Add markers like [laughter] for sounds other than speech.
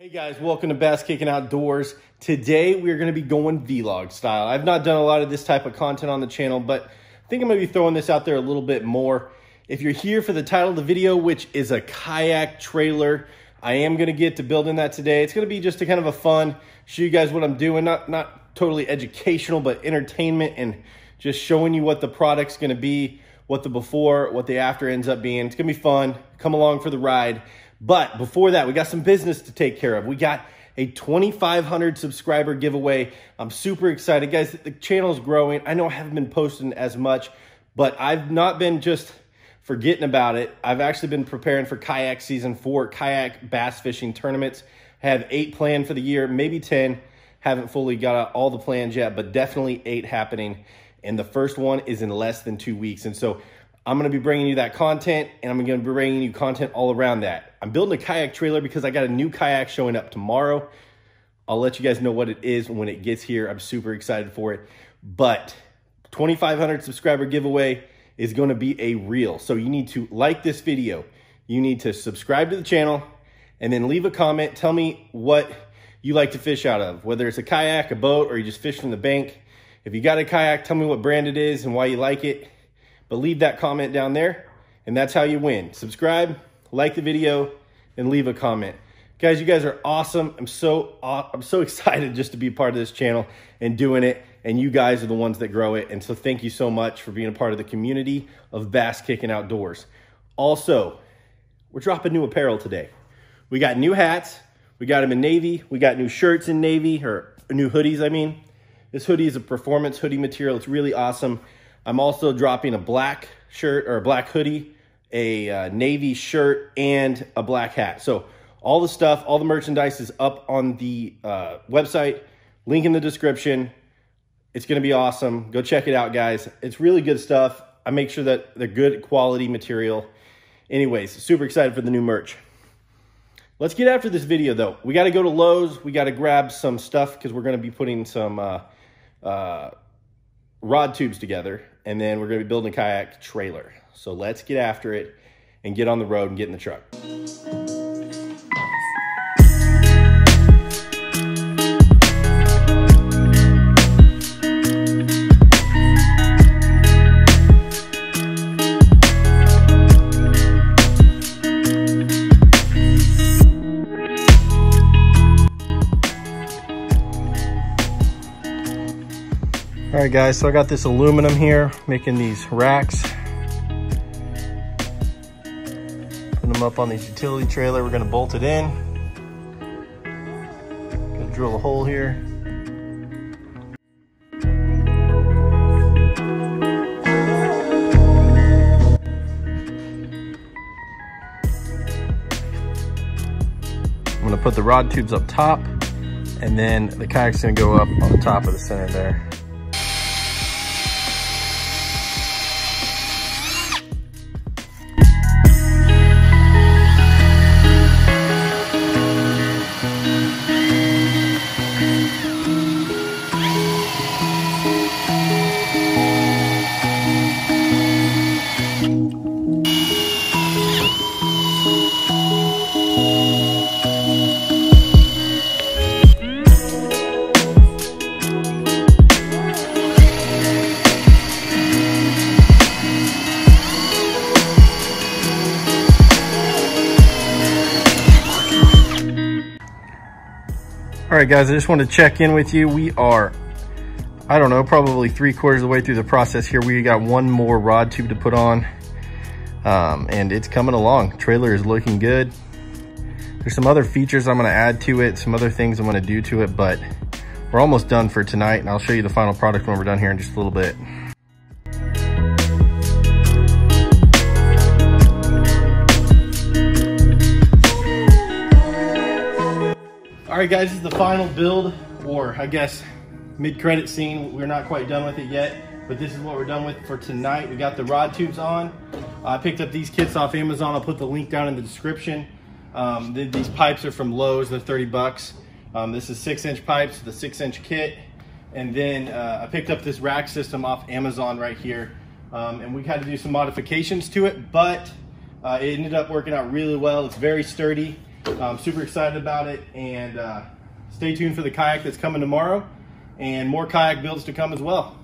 Hey guys, welcome to Bass Kicking Outdoors. Today we're going to be going vlog style. I've not done a lot of this type of content on the channel, but I think I'm going to be throwing this out there a little bit more. If you're here for the title of the video, which is a kayak trailer, I am going to get to building that today. It's going to be just a kind of a fun, show you guys what I'm doing, not, not totally educational, but entertainment and just showing you what the product's going to be, what the before, what the after ends up being. It's going to be fun. Come along for the ride. But before that, we got some business to take care of. We got a 2,500 subscriber giveaway. I'm super excited. Guys, the channel is growing. I know I haven't been posting as much, but I've not been just forgetting about it. I've actually been preparing for kayak season four, kayak bass fishing tournaments. I have eight planned for the year, maybe 10. Haven't fully got all the plans yet, but definitely eight happening. And the first one is in less than two weeks. And so I'm going to be bringing you that content and I'm going to be bringing you content all around that. I'm building a kayak trailer because I got a new kayak showing up tomorrow. I'll let you guys know what it is when it gets here. I'm super excited for it. But 2,500 subscriber giveaway is going to be a reel. So you need to like this video. You need to subscribe to the channel and then leave a comment. Tell me what you like to fish out of, whether it's a kayak, a boat, or you just fish from the bank. If you got a kayak, tell me what brand it is and why you like it but leave that comment down there and that's how you win. Subscribe, like the video, and leave a comment. Guys, you guys are awesome. I'm so I'm so [laughs] excited just to be part of this channel and doing it. And you guys are the ones that grow it. And so thank you so much for being a part of the community of Bass Kicking Outdoors. Also, we're dropping new apparel today. We got new hats. We got them in navy. We got new shirts in navy, or new hoodies, I mean. This hoodie is a performance hoodie material. It's really awesome. I'm also dropping a black shirt or a black hoodie, a uh, navy shirt, and a black hat. So all the stuff, all the merchandise is up on the uh, website. Link in the description. It's going to be awesome. Go check it out, guys. It's really good stuff. I make sure that they're good quality material. Anyways, super excited for the new merch. Let's get after this video, though. We got to go to Lowe's. We got to grab some stuff because we're going to be putting some uh, uh, rod tubes together and then we're gonna be building a kayak trailer. So let's get after it and get on the road and get in the truck. All right guys, so I got this aluminum here, making these racks. Put them up on this utility trailer. We're gonna bolt it in. Gonna drill a hole here. I'm gonna put the rod tubes up top and then the kayak's gonna go up on the top of the center there. Right, guys, I just want to check in with you. We are, I don't know, probably three quarters of the way through the process here. We got one more rod tube to put on, um, and it's coming along. Trailer is looking good. There's some other features I'm going to add to it, some other things I'm to do to it, but we're almost done for tonight, and I'll show you the final product when we're done here in just a little bit. Right, guys, this is the final build, or I guess mid-credit scene. We're not quite done with it yet, but this is what we're done with for tonight. We got the rod tubes on. I picked up these kits off Amazon. I'll put the link down in the description. Um, these pipes are from Lowe's. They're 30 bucks. Um, this is six inch pipes, the six inch kit. And then uh, I picked up this rack system off Amazon right here. Um, and we had to do some modifications to it, but uh, it ended up working out really well. It's very sturdy. I'm super excited about it, and uh, stay tuned for the kayak that's coming tomorrow, and more kayak builds to come as well.